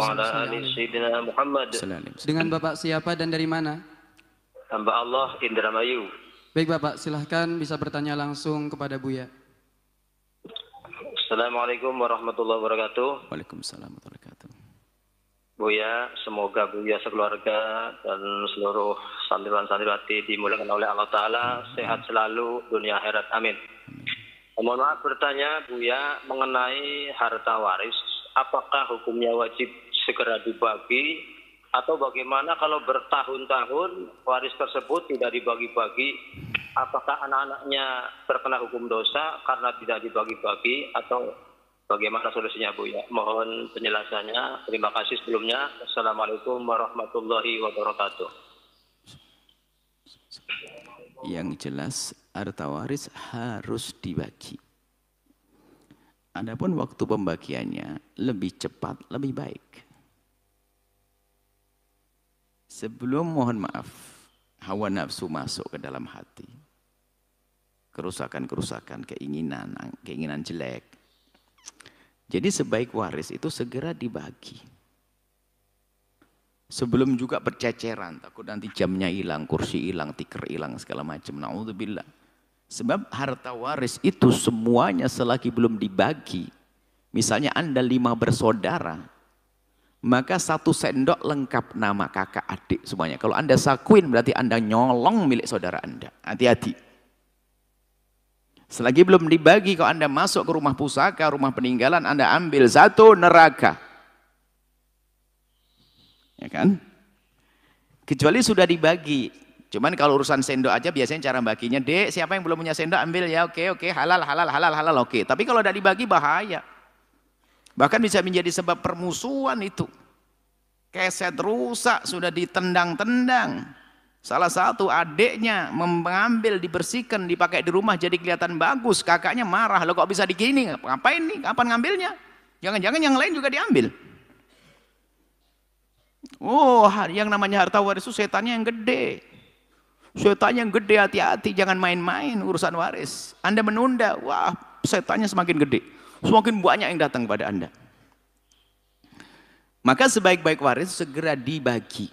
sayyidina Muhammad. Dengan Bapak siapa dan dari mana? Hamba Allah Indramayu. Baik Bapak, silahkan bisa bertanya langsung kepada Buya. Assalamualaikum warahmatullahi wabarakatuh. Waalaikumsalam warahmatullahi wabarakatuh. Buya, semoga Buya sekeluarga dan seluruh santriwan-santriwati dimulakan oleh Allah Ta'ala, sehat selalu, dunia akhirat, amin. amin. Mohon maaf bertanya Buya mengenai harta waris apakah hukumnya wajib segera dibagi atau bagaimana kalau bertahun-tahun waris tersebut tidak dibagi-bagi? Apakah anak-anaknya terkena hukum dosa karena tidak dibagi-bagi atau bagaimana solusinya Bu? Ya mohon penjelasannya. Terima kasih sebelumnya. Assalamualaikum warahmatullahi wabarakatuh. Yang jelas harta waris harus dibagi. Adapun waktu pembagiannya lebih cepat, lebih baik. Sebelum mohon maaf, hawa nafsu masuk ke dalam hati. Kerusakan-kerusakan, keinginan, keinginan jelek. Jadi sebaik waris itu segera dibagi. Sebelum juga berceceran, takut nanti jamnya hilang, kursi hilang, tiker hilang, segala macam. Naudzubillah. Sebab harta waris itu semuanya selagi belum dibagi. Misalnya Anda lima bersaudara, maka satu sendok lengkap nama kakak adik semuanya. Kalau Anda sakuin berarti Anda nyolong milik saudara Anda. Hati-hati. Selagi belum dibagi, kalau Anda masuk ke rumah pusaka, rumah peninggalan, Anda ambil satu neraka. Ya kan? Kecuali sudah dibagi, Cuman kalau urusan sendok aja biasanya cara baginya, dek siapa yang belum punya sendok ambil ya, oke oke halal halal halal halal oke. Tapi kalau udah dibagi bahaya. Bahkan bisa menjadi sebab permusuhan itu. Keset rusak sudah ditendang-tendang. Salah satu adiknya mengambil, dibersihkan, dipakai di rumah jadi kelihatan bagus. Kakaknya marah, lo kok bisa digini? Ngapain nih? Kapan ngambilnya? Jangan-jangan yang lain juga diambil. Oh, yang namanya harta waris itu setannya yang gede. Setannya yang gede hati-hati, jangan main-main urusan waris. Anda menunda, wah setannya semakin gede. Semakin banyak yang datang kepada Anda. Maka sebaik-baik waris segera dibagi.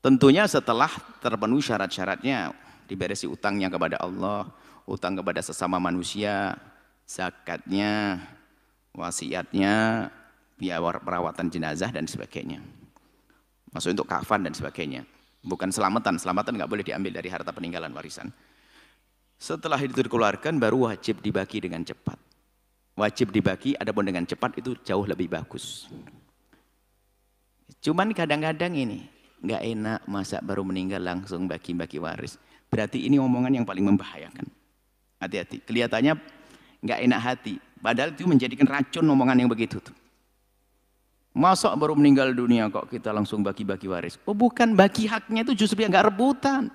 Tentunya setelah terpenuhi syarat-syaratnya, diberesi utangnya kepada Allah, utang kepada sesama manusia, zakatnya, wasiatnya, biaya perawatan jenazah dan sebagainya. Masuk untuk kafan dan sebagainya. Bukan selamatan, selamatan nggak boleh diambil dari harta peninggalan warisan. Setelah itu dikeluarkan baru wajib dibagi dengan cepat. Wajib dibagi, adapun dengan cepat itu jauh lebih bagus. Cuman kadang-kadang ini nggak enak masa baru meninggal langsung bagi-bagi waris. Berarti ini omongan yang paling membahayakan. Hati-hati. Kelihatannya nggak enak hati. Padahal itu menjadikan racun omongan yang begitu tuh. Masa baru meninggal dunia kok kita langsung bagi-bagi waris? Oh bukan, bagi haknya itu justru yang nggak rebutan.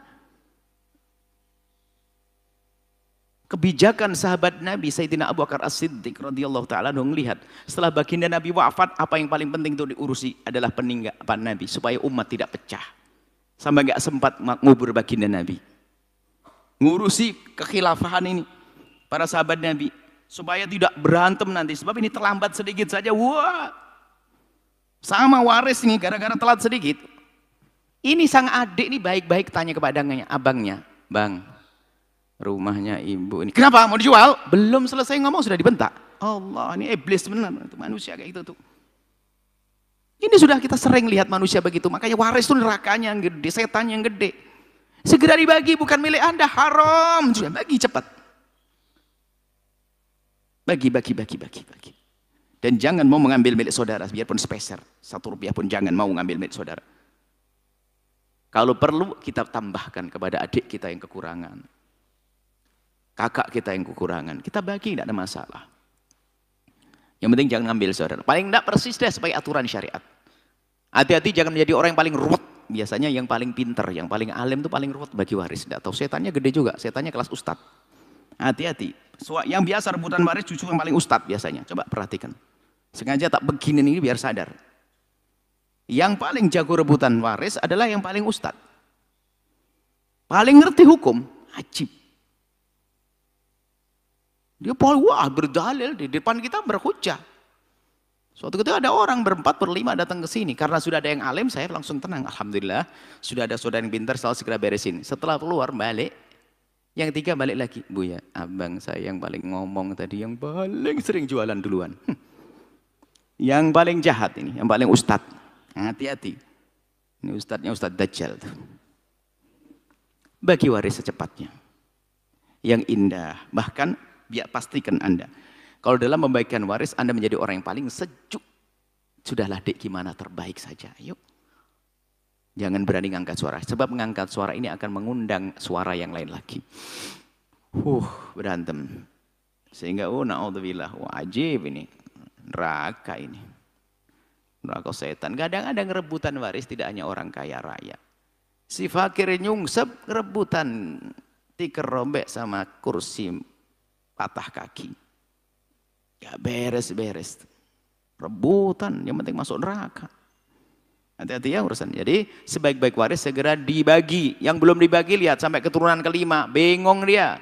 Kebijakan sahabat Nabi Sayyidina Abu Bakar As-Siddiq radhiyallahu taala dong lihat setelah baginda Nabi wafat apa yang paling penting untuk diurusi adalah peninggalan Nabi supaya umat tidak pecah. Sampai nggak sempat ngubur baginda Nabi. Ngurusi kekhilafahan ini para sahabat Nabi supaya tidak berantem nanti. Sebab ini terlambat sedikit saja. Wah sama waris ini gara-gara telat sedikit. Ini sang adik ini baik-baik tanya kepada abangnya. Bang, rumahnya ibu ini. Kenapa? Mau dijual? Belum selesai ngomong sudah dibentak. Allah, ini iblis benar. Manusia kayak gitu tuh. Ini sudah kita sering lihat manusia begitu. Makanya waris itu nerakanya yang gede, setan yang gede. Segera dibagi, bukan milik anda, haram. Sudah bagi cepat. Bagi, bagi, bagi, bagi, bagi. Dan jangan mau mengambil milik saudara, biarpun speser. Satu rupiah pun jangan mau mengambil milik saudara. Kalau perlu kita tambahkan kepada adik kita yang kekurangan. Kakak kita yang kekurangan. Kita bagi, tidak ada masalah. Yang penting jangan ambil saudara. Paling tidak persis deh sebagai aturan syariat. Hati-hati jangan menjadi orang yang paling ruwet. Biasanya yang paling pinter, yang paling alim itu paling ruwet bagi waris. Tidak tahu setannya gede juga, setannya kelas ustad. Hati-hati. Yang biasa rebutan waris cucu yang paling ustad biasanya. Coba perhatikan. Sengaja tak begini ini biar sadar. Yang paling jago rebutan waris adalah yang paling ustad. Paling ngerti hukum, ajib. Dia paling wah berdalil di depan kita berhujah. Suatu ketika ada orang berempat, berlima datang ke sini. Karena sudah ada yang alim, saya langsung tenang. Alhamdulillah, sudah ada saudara yang pintar, selalu segera beresin. Setelah keluar, balik. Yang tiga balik lagi. Bu ya, abang saya yang paling ngomong tadi, yang paling sering jualan duluan. Hm. Yang paling jahat ini, yang paling ustad. Hati-hati. Ini ustadnya ustad Dajjal. Tuh. Bagi waris secepatnya. Yang indah. Bahkan, biar pastikan Anda kalau dalam membaikkan waris, Anda menjadi orang yang paling sejuk. Sudahlah dek, gimana terbaik saja. Yuk. Jangan berani ngangkat suara. Sebab mengangkat suara ini akan mengundang suara yang lain lagi. Huh, berantem. Sehingga, oh na'udzubillah, wajib ini. Neraka ini. Neraka setan. Kadang-kadang rebutan waris tidak hanya orang kaya raya. Si fakir nyungsep rebutan tiker robek sama kursi patah kaki. Gak beres-beres. Rebutan, yang penting masuk neraka. Hati-hati ya urusan. Jadi sebaik-baik waris segera dibagi. Yang belum dibagi lihat sampai keturunan kelima. Bingung dia.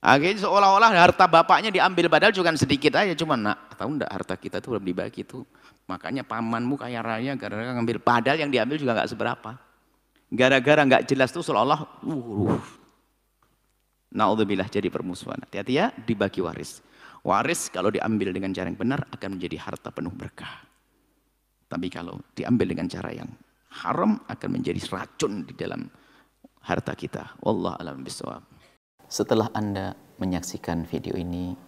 Akhirnya seolah-olah harta bapaknya diambil padahal juga sedikit aja. Cuma nak, tahu enggak harta kita itu belum dibagi itu. Makanya pamanmu kaya raya gara-gara ngambil. Padahal yang diambil juga nggak seberapa. Gara-gara nggak jelas tuh seolah-olah. Uh, uh. Naudzubillah jadi permusuhan. Hati-hati ya dibagi waris. Waris kalau diambil dengan cara yang benar akan menjadi harta penuh berkah. Tapi kalau diambil dengan cara yang haram akan menjadi racun di dalam harta kita. Wallah alam bisawab. Setelah Anda menyaksikan video ini,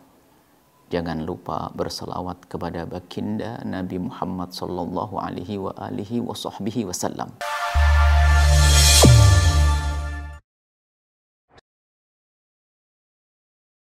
jangan lupa berselawat kepada baginda Nabi Muhammad sallallahu alaihi wa alihi wasallam.